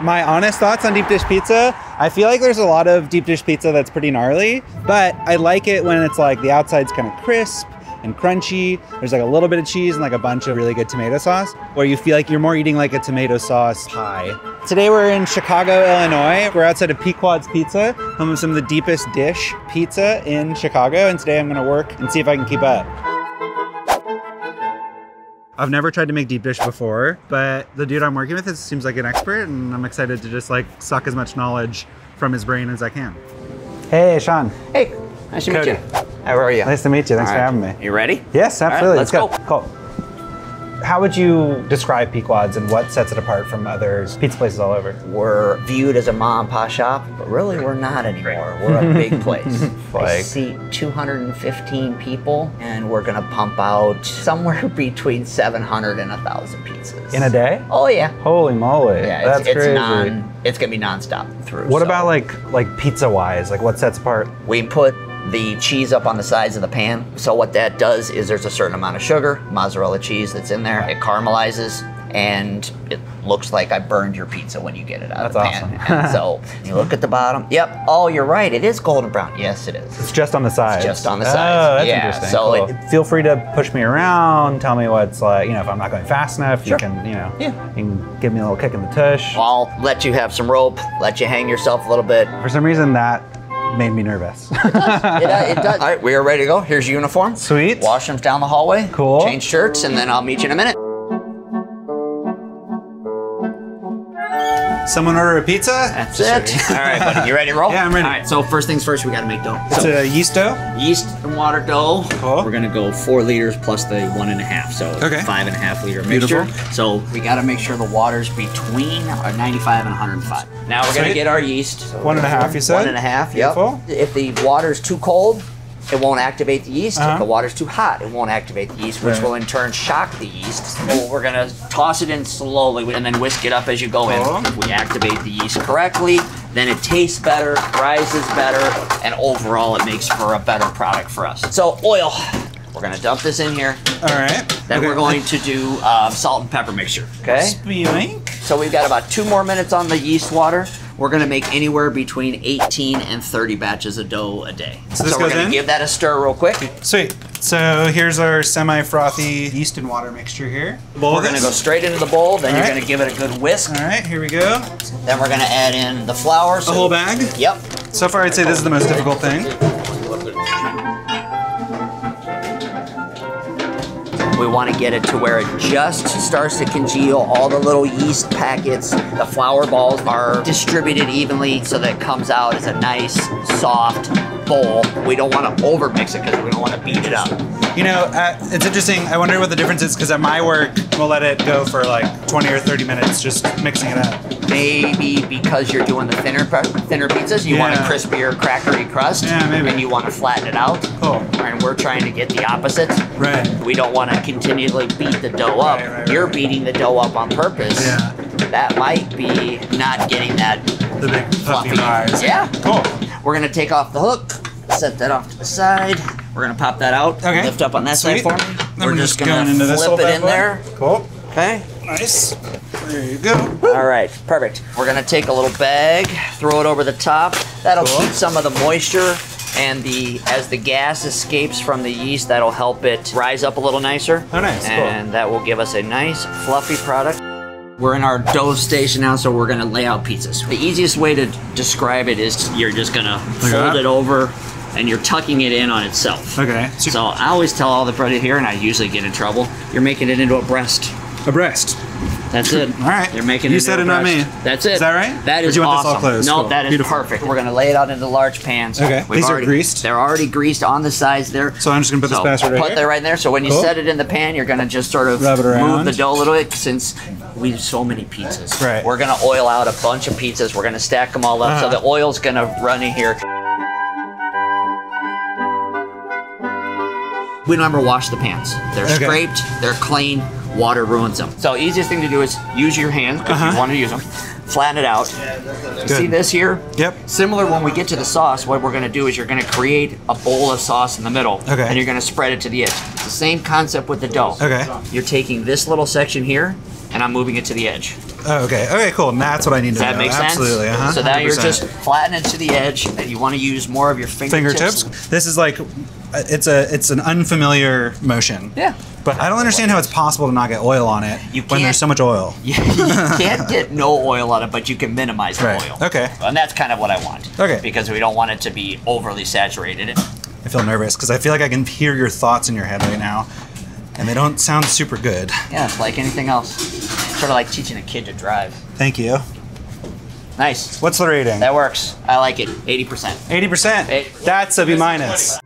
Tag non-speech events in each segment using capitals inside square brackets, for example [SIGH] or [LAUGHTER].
My honest thoughts on deep dish pizza I feel like there's a lot of deep dish pizza that's pretty gnarly, but I like it when it's like the outside's kind of crisp and crunchy. There's like a little bit of cheese and like a bunch of really good tomato sauce, where you feel like you're more eating like a tomato sauce pie. Today we're in Chicago, Illinois. We're outside of Pequod's Pizza, home of some of the deepest dish pizza in Chicago, and today I'm gonna work and see if I can keep up. I've never tried to make deep dish before, but the dude I'm working with is, seems like an expert, and I'm excited to just like suck as much knowledge from his brain as I can. Hey, Sean. Hey, nice to Cody. meet you. How are you? Nice to meet you. Thanks All for having me. You ready? Yes, All right, absolutely. let's go. go. Cool. How would you describe Pequod's and what sets it apart from other pizza places all over? We're viewed as a mom and pop shop, but really we're not anymore. We're a big [LAUGHS] place. I Like- seat 215 people, and we're gonna pump out somewhere [LAUGHS] between 700 and 1,000 pizzas. In a day? Oh yeah. Holy moly. Yeah, That's it's, it's crazy. non. It's gonna be nonstop through. what so. about like like pizza wise? Like what sets apart? We put the cheese up on the sides of the pan. So what that does is there's a certain amount of sugar, mozzarella cheese that's in there. It caramelizes and it looks like I burned your pizza when you get it out That's of the pan. awesome. So [LAUGHS] you look at the bottom. Yep. Oh, you're right. It is golden brown. Yes, it is. It's just on the sides. just on the oh, sides. Oh, that's Yeah, interesting. so Cool. it- feel free to push me around. Tell me what's like. You know, if I'm not going fast enough, Sure. you can. You know, Yeah. you can give me a little kick in the tush. I'll let you have some rope. Let you hang yourself a little bit. For some reason, that made me nervous. It, [LAUGHS] uh, it does. [LAUGHS] All right, we are ready to go. Here's your uniform. Sweet. Washrooms down the hallway. Cool. Change shirts, and then I'll meet you in a minute. Someone order a pizza? That's it. All right, buddy. You ready to roll? Yeah, I'm ready. All right. So first things first, we got to make dough. It's So a yeast dough. yeast and water dough. Cool. We're gonna go four liters plus the one and a half, so Okay. five and a half liter Beautiful. mixture. So we gotta make sure the water's between uh, 95 and 105. Now we're gonna get our yeast. So One and a half, you said? One and a half. Yep. Beautiful. If the water's too cold. It won't activate the yeast. Uh-huh. If the water's too hot, it won't activate the yeast, which Right. will in turn shock the yeast. So we're gonna toss it in slowly and then whisk it up as you go in. Cool. If we activate the yeast correctly, then it tastes better, rises better, and overall it makes for a better product for us. So oil, we're gonna dump this in here. All right. Then Okay. we're going to do uh, salt and pepper mixture. Okay. So we've got about two more minutes on the yeast water. We're gonna make anywhere between 18 and 30 batches of dough a day. So this we're gonna in? give that a stir real quick. Sweet. So here's our semi-frothy yeast and water mixture here. Bowl We're gonna go straight into the bowl. Then All you're right. gonna give it a good whisk. All right, here we go. Then we're gonna add in the flour. A So, whole bag. Yep. So far, I'd say this is the most difficult thing. We want to get it to where it just starts to congeal. All the little yeast packets, the flour balls are distributed evenly so that it comes out as a nice, soft bowl. We don't want to overmix it because we don't want to beat it up. You know, uh, it's interesting. I wonder what the difference is because at my work, we'll let it go for like 20 or 30 minutes, just mixing it up. Maybe because you're doing the thinner thinner pizzas, you want a Yeah. crispier, crackery crust, Yeah, maybe. and you want to flatten it out. Cool. And we're trying to get the opposite. Right. We don't want to continually beat the dough up. Right, right, You're right. beating the dough up on purpose. Yeah. That might be not getting that The big puffy fluffy. rise. Yeah. Cool. We're gonna take off the hook, set that off to the side. We're gonna pop that out. Okay. Lift up on that Sweet. side for me. We're just, just gonna going into this flip little it in boy. there. Cool. Okay. Nice. There you go. All right, perfect. We're gonna take a little bag, throw it over the top. That'll Cool. keep some of the moisture and the as the gas escapes from the yeast, that'll help it rise up a little nicer. Oh, nice. Cool. And that will give us a nice fluffy product. We're in our dough station now, so we're gonna lay out pizzas. The easiest way to describe it is you're just gonna Like fold that? it over and you're tucking it in on itself. Okay. So I always tell all the bread here, and I usually get in trouble. You're making it into a breast. A breast. That's it. All right. You're making You it said it, not me. That's it. Is that right? That Or you want this awesome. all closed? No, Cool. that is Beautiful. perfect. We're gonna lay it out into large pans. Okay. We've These are greased? They're already greased on the sides there. So I'm just gonna put this So bastard right put here? that right there. So when you Cool. set it in the pan, you're gonna just sort of Rub it move the dough a little bit since we have so many pizzas. Right. We're gonna oil out a bunch of pizzas. We're gonna stack them all up so Uh-huh. the oil's gonna run in here. We don't ever wash the pants. They're Okay. scraped, they're clean, water ruins them. So easiest thing to do is use your hands if Uh-huh. you want to use them. Flatten it out. You see this here? Yep. Similar when we get to the sauce, what we're gonna do is you're gonna create a bowl of sauce in the middle. Okay. And you're gonna spread it to the edge. It's the same concept with the dough. Okay. You're taking this little section here and I'm moving it to the edge. Oh, okay. Okay, cool. And that's what I need Does to that know. make sense? Absolutely. Uh-huh. So now you're just flattening it to the edge, and you want to use more of your fingertips. fingertips. This is like, uh, Uh, it's a it's an unfamiliar motion. Yeah. But I don't understand how it's possible to not get oil on it You when there's so much oil. [LAUGHS] You, you can't get no oil on it, but you can minimize the Right. oil. Okay. And that's kind of what I want. Okay. Because we don't want it to be overly saturated. I feel nervous because I feel like I can hear your thoughts in your head right now, and they don't sound super good. Yeah, it's like anything else. Sort of like teaching a kid to drive. Thank you. Nice. What's the rating? That works. I like it. 80%. Eighty percent. Eight. That's a B minus.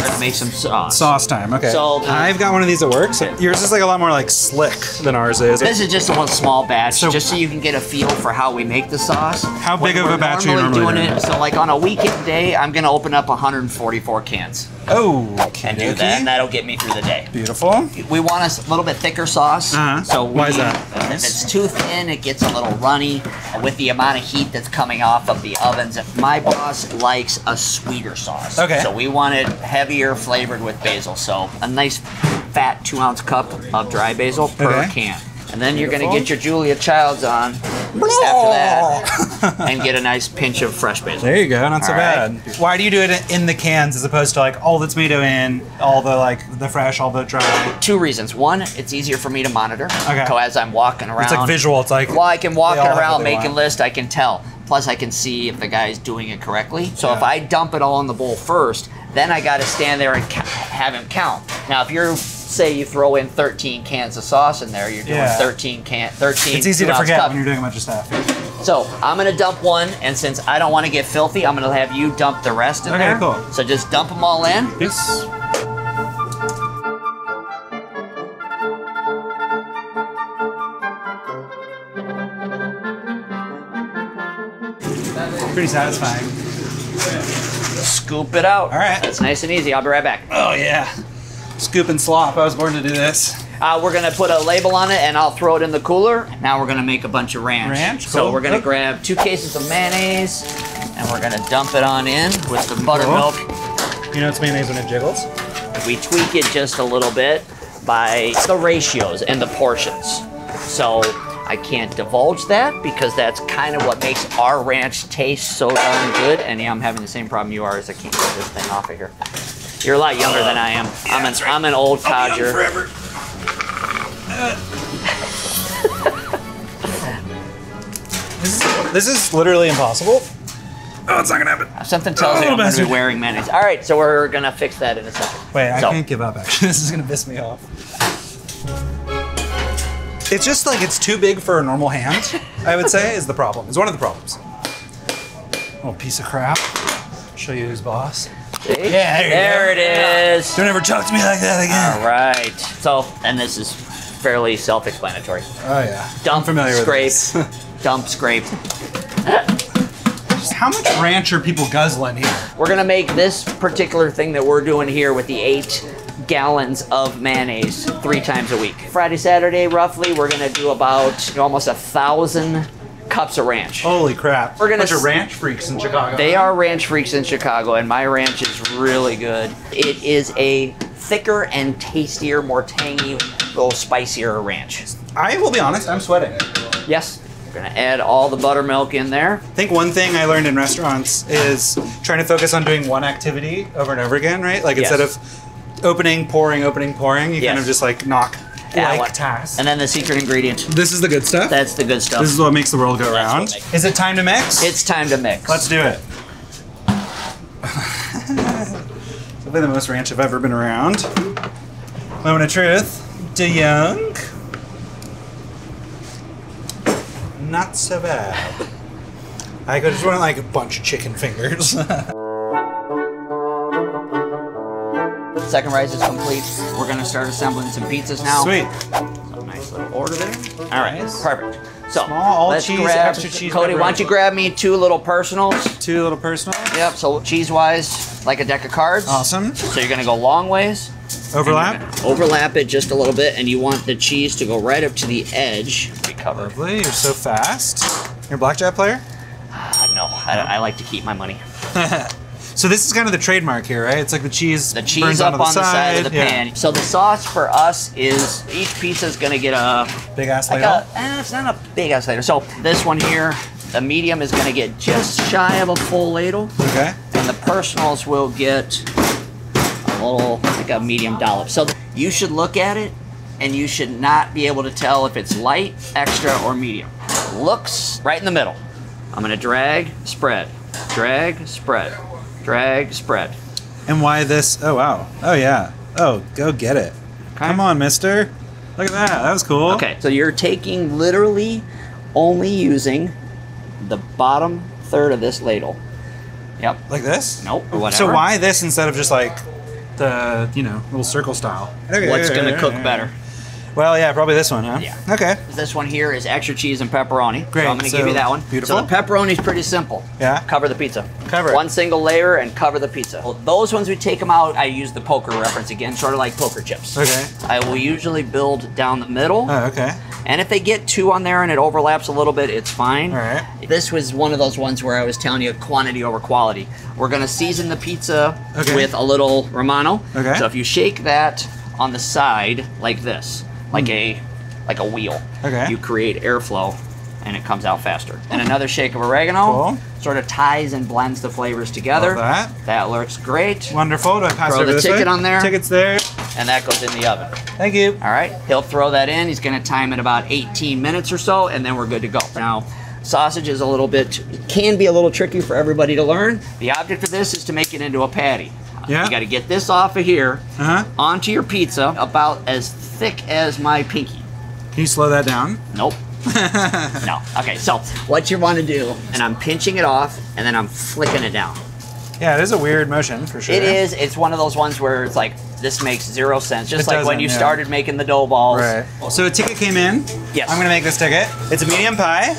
We're to make some sauce. Sauce time. Okay. So- I've got one of these at work. So yours is like a lot more like slick than ours is. This is just a one small batch, So- just so you can get a feel for how we make the sauce. How When big of a batch are you normally doing doing? it? So, like on a weekend day, I'm gonna open up 144 cans oh, and do that, and that'll get me through the day. Beautiful. We want a little bit thicker sauce. Uh-huh. So Why is that? If it's too thin, it gets a little runny with the amount of heat that's coming off of the ovens. If My boss likes a sweeter sauce. Okay. So we want it heavier flavored with basil. So a nice fat two ounce cup of dry basil per Okay. can. And then you're gonna get your Julia Childs on after that and get a nice pinch of fresh basil. There you go, not so All right. bad. Why do you do it in the cans as opposed to like all the tomato in, all the like the fresh, all the dry? Two reasons. One, it's easier for me to monitor. Okay. So as I'm walking around. It's like visual. It's like Well, I can walk They all have around making list. I can tell. Plus, I can see if the guy's doing it correctly. So if I dump it all in the bowl first, then I got to stand there and have him count. Now, if you're say you throw in 13 cans of sauce in there, you're doing Yeah. 13 can 13. it's easy to forget cup. when you're doing a bunch of stuff. So I'm gonna dump one, and since I don't want to get filthy, I'm gonna have you dump the rest in Okay, there. cool. So just dump them all in. Yes. Pretty satisfying. Scoop it out. All right. That's nice and easy. I'll be right back. Oh yeah. Scoop and slop. I was born to do this. Uh, we're gonna put a label on it and I'll throw it in the cooler. Now we're gonna make a bunch of ranch. Ranch, So cool. we're gonna Cook. grab two cases of mayonnaise and we're gonna dump it on in with the buttermilk. You know it's mayonnaise when it jiggles. We tweak it just a little bit by the ratios and the portions. So I can't divulge that because that's kind of what makes our ranch taste so darn good. And yeah, I'm having the same problem you are as I can't get this thing off of here. You're a lot younger than I am. I'm an I'm an old codger. Forever. this, is, this is literally impossible. Oh, it's not gonna happen. Something tells me Oh, I'm going to be wearing mayonnaise. All right, so we're going to fix that in a second. Wait, I So- can't give up. Actually, [LAUGHS] this is gonna piss me off. It's just like it's too big for a normal hand. I would say is the problem. Is one of the problems. Little piece of crap. Show you who's boss. See? Yeah, there you there go. it is. Don't ever talk to me like that again. All right. So, and this is fairly self-explanatory. Oh yeah. Dump, I'm familiar scrape, with this. [LAUGHS] dump, scrape. Just How much ranch are people guzzling here? We're gonna make this particular thing that we're doing here with the eight gallons of mayonnaise three times a week. Friday, Saturday, roughly, we're gonna do about almost a thousand cups of ranch. Holy crap. We're gonna Bunch of ranch freaks in Chicago. They are ranch freaks in Chicago, and my ranch is really good. It is a thicker and tastier, more tangy, little spicier ranch. I will be honest, I'm sweating. Yes, we're gonna add all the buttermilk in there. I think one thing I learned in restaurants is trying to focus on doing one activity over and over again, right? Like instead of opening, pouring, opening, pouring, you kind of just like knock Add like one. tasks. And then the secret ingredient. this is the good stuff. That's the good stuff. this is what makes the world go That's what round. Is it time to mix? It's time to mix. Let's do it. Probably the most ranch I've ever been around. Moment of truth. De Young. Not so bad. I could just want like a bunch of chicken fingers. [LAUGHS] Second rise is complete. We're gonna start assembling some pizzas now. Sweet. So nice little order there. All right, Nice. perfect. So Small, all let's cheese, grab, extra cheese, Cody, why don't you grab me two little personals? Two little personal. Yep. So cheese-wise, like a deck of cards. Awesome. So you're gonna go long ways. Overlap. Overlap it just a little bit, and you want the cheese to go right up to the edge. Be covered. Lovely. You're so fast. You're a blackjack player? Uh, no, I, I like to keep my money. [LAUGHS] So this is kind of the trademark here, right? It's like the cheese. The cheese burns up on the side of the Yeah. pan. So the sauce for us is each pizza is gonna get a Big ass like ladle. a eh, it's not a big ass ladle. So this one here, the medium is gonna get just shy of a full ladle, Okay. and the personals will get a little like a medium dollop. So you should look at it, and you should not be able to tell if it's light, extra, or medium. Looks right in the middle. I'm gonna drag, spread, drag, spread, drag, spread. And why this? Oh wow. Oh yeah. Oh, go get it. Okay. Come on, Mister. Look at that. That was cool. Okay, so you're taking literally only using the bottom third of this ladle. Yep. Like this? Nope. Or whatever. So why this instead of just like the you know little circle style? What's gonna cook better? Well, yeah, probably this one, huh? Yeah. Okay. This one here is extra cheese and pepperoni. Great, So I'm gonna so give you that one. beautiful. So the pepperoni's pretty simple. Yeah. Cover the pizza. Cover it. One single layer and cover the pizza. Well, those ones we take them out. I use the poker reference again, sort of like poker chips. Okay. I will usually build down the middle. Oh, okay. And if they get two on there and it overlaps a little bit, it's fine. All right. This was one of those ones where I was telling you quantity over quality. We're gonna season the pizza Okay. with a little Romano. Okay. So if you shake that on the side like this, like a like a wheel, Hmm. Okay. you create airflow and it comes out faster. And another shake of oregano Cool. sort of ties and blends the flavors together. Love that. looks great. Wonderful. Do I pass Throw the this ticket way? on there. Ticket's there. And that goes in the oven. Thank you. All right, he'll throw that in. He's going to time it about 18 minutes or so, and then we're good to go. Now, sausage is a little bit, can be a little tricky for everybody to learn. The object of this is to make it into a patty. Yeah. You got to get this off of here Uh huh. onto your pizza about as thick as my pinky. Can you slow that down? Nope. [LAUGHS] no. Okay, so what you want to do, and I'm pinching it off, and then I'm flicking it down. Yeah, it is a weird motion for sure. It is. It's one of those ones where it's like this makes zero sense. Just It like when you yeah. started making the dough balls. Right. So a ticket came in. Yes. I'm gonna make this ticket. It's a medium pie.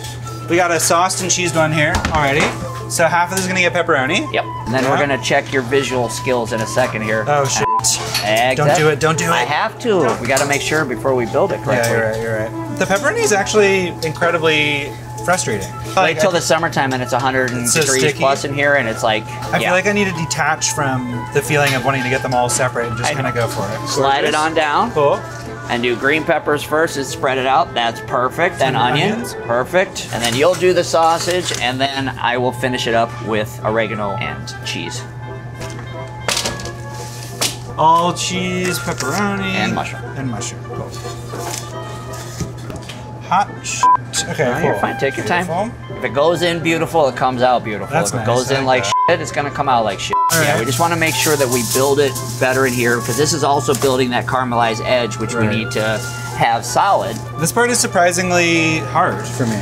We got a sauced and cheesed one here already. So half of this is gonna get pepperoni. Yep. And then Yeah. we're gonna check your visual skills in a second here. Oh shit. Exact- Don't do it, don't do it. I have to. We got to make sure before we build it Yeah, you're right. You're right. The pepperoni is actually incredibly frustrating. Wait till the summertime and it's 100 It's so degrees plus in here, and it's like I yeah. feel like I need to detach from the feeling of wanting to get them all separate and just kind of go for it. slide it on down Cool. And do green peppers first and spread it out. That's perfect. Then onions, onions. perfect. And then you'll do the sausage, and then I will finish it up with oregano and cheese All cheese, pepperoni, and mushroom. and mushroom. Cool. Hot. Okay, No, cool. You're fine. Take your time. If it goes in beautiful, it comes out beautiful. That's if it nice. goes I in like like shit, it's gonna come out like shit. All yeah, right. we just want to make sure that we build it better in here because this is also building that caramelized edge, which Right. we need to have solid. This part is surprisingly hard for me.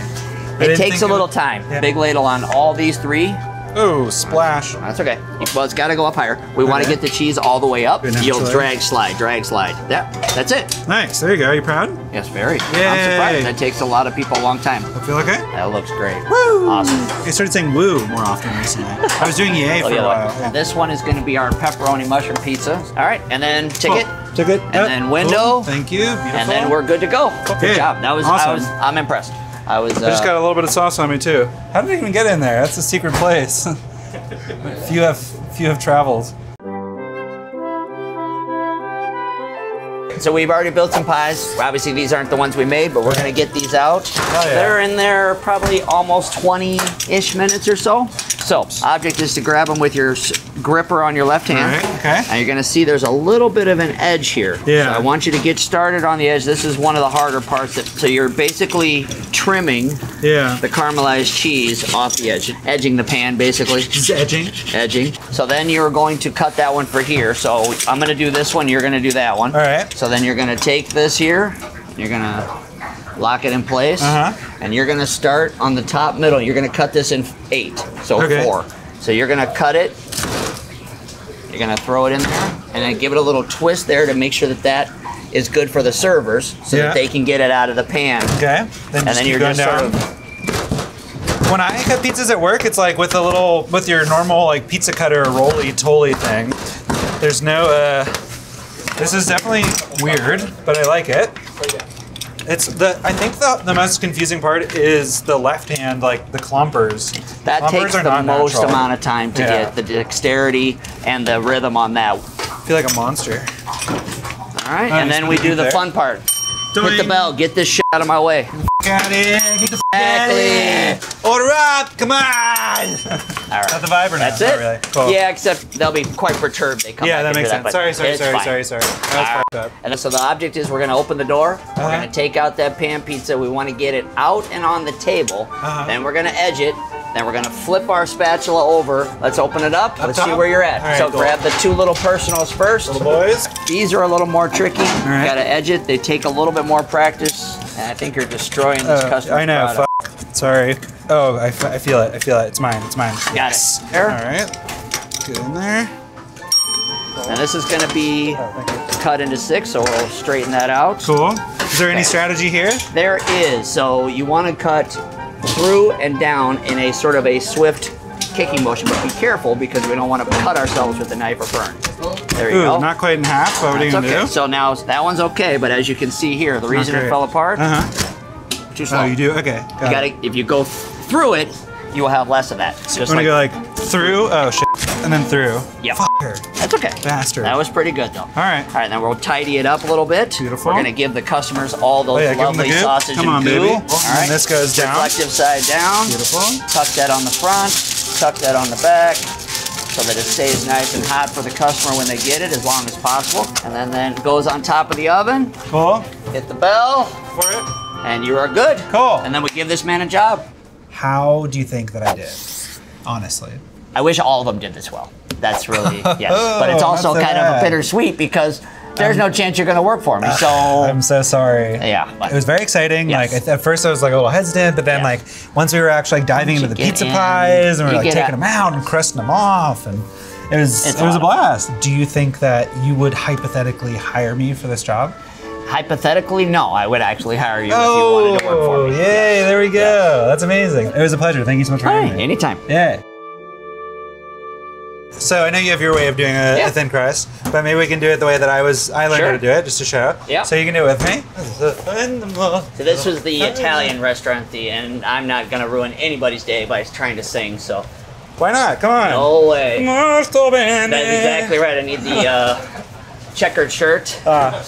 I It takes a little it- time. Yeah. Big ladle on all these three. Oh, splash. That's okay. Well, it's got to go up higher. We want to get the cheese all the way up. You'll drag, slide, drag, slide. Yeah, that's it. Nice. There you go. You proud? Yes, very. I'm surprised. That takes a lot of people a long time. I feel okay. That looks great. Woo! Awesome. I started saying woo more often recently. I was doing yay [LAUGHS] Oh, for a while. Yeah. This one is going to be our pepperoni mushroom pizza. All right, and then ticket. Cool. Ticket. And then window. Thank you. Beautiful. and then we're good to go. Okay. Good job. That was Awesome. I was I'm impressed. I was uh, I just got a little bit of sauce on me too. How did I even get in there? That's a secret place. [LAUGHS] few have few have traveled. So we've already built some pies. Obviously these aren't the ones we made, but we're gonna get these out. Oh, yeah. They're in there probably almost 20-ish minutes or so. So object is to grab them with your gripper on your left hand. All right, okay. And you're gonna see there's a little bit of an edge here. Yeah. So I want you to get started on the edge. This is one of the harder parts. That, so you're basically trimming Yeah. the caramelized cheese off the edge, edging the pan basically. Just edging. edging. So then you're going to cut that one for here. So I'm gonna do this one, you're gonna do that one. All right. So then you're gonna take this here, you're gonna lock it in place, Uh-huh. and you're gonna start on the top middle. You're gonna cut this in eight, so Okay. four. So you're gonna cut it, you're gonna throw it in there, and then give it a little twist there to make sure that that is good for the servers, so Yeah. that they can get it out of the pan. Okay. Then And then you're going just sort down. of When I cut pizzas at work, it's like with a little with your normal like pizza cutter roly toly thing. There's no uh this is definitely weird, but I like it. It's the. I think the the most confusing part is the left hand, like the clumpers. That clumpers takes the most natural. amount of time to Yeah. get the dexterity and the rhythm on that. I feel like a monster. All right, Nice, and then we do the think fun part. Hit the bell. Get this shit out of my way. Got it. Get the f- out of here. Order up. Come on. All right. Not the vibe or no? That's Not it. really. Cool. Yeah, except they'll be quite perturbed. They come Yeah, that makes sense. but Sorry, sorry, sorry, sorry, sorry. That was All right. fucked up. And so the object is we're gonna open the door. We're Uh-huh. gonna take out that pan pizza. We want to get it out and on the table. Uh-huh. Then we're gonna edge it. Then we're gonna flip our spatula over. Let's open it up. Up Let's see where you're at. All right, so cool. grab the two little personals first. Little boys. These are a little more tricky. right. Gotta edge it. They take a little bit more practice. And I think you're destroying this Uh, customer's I know. product. Sorry. Oh, I, f- I feel it. I feel it. It's mine. It's mine. Got yes. it. There. All right. Get in there. And this is gonna be Oh, cut into six, so we'll straighten that out. Cool. Is there any strategy here? There is. So you want to cut through and down in a sort of a swift kicking motion, but be careful because we don't want to cut ourselves with the knife or burn. There you Ooh, go. not quite in half. But what are you okay. do? So now that one's okay, but as you can see here, the reason it fell apart, Uh huh. too slow. Oh, you do. Okay. Got You gotta, if you go through it, you will have less of that. Just I'm gonna like, go like through. Oh shit. And then through. Yep. Fucker. That's okay. Bastard. That was pretty good though. All right. All right, then we'll tidy it up a little bit. Beautiful. We're gonna give the customers all those Oh yeah, the lovely goo. sausage Come and on, goo. baby. All right. And this goes down. Reflective side down. Beautiful. Tuck that on the front, tuck that on the back, so that it stays nice and hot for the customer when they get it as long as possible. And then, then it goes on top of the oven, Cool. hit the bell, For it. and you are good. Cool. And then we give this man a job. How do you think that I did? Honestly. I wish all of them did this well. That's really, [LAUGHS] yes. But it's Oh, also kind of a bittersweet because there's no chance you're going to work for me. So, [SIGHS] I'm so sorry. yeah. but- It was very exciting. Yes. Like at- first, I was like a little hesitant, but then Yeah. like once we were actually like diving into the pizza in, pies and we were like taking them out and crusting them off, and it was It's it was a blast. Do you think that you would hypothetically hire me for this job? hypothetically, no, I would actually hire you if you wanted to work for me. Oh, yay! There we go. That's amazing. It was a pleasure. Thank you so much for having me. anytime. Yeah. So I know you have your way of doing a, Yeah. a thin crust, but maybe we can do it the way that I was. I learned how to do it, just to show. Yeah. So you can do it with me. So this was the Italian restaurant, the, and I'm not gonna ruin anybody's day by trying to sing. So Why not? Come on. no way. That's exactly right. I need the uh, checkered shirt. Ah.